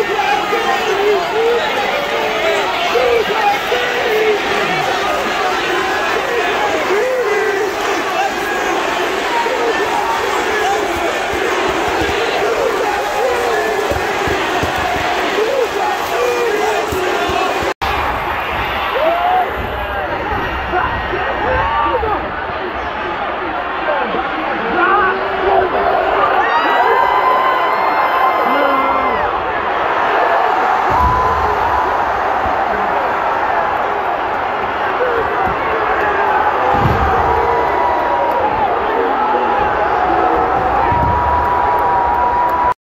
Brasil!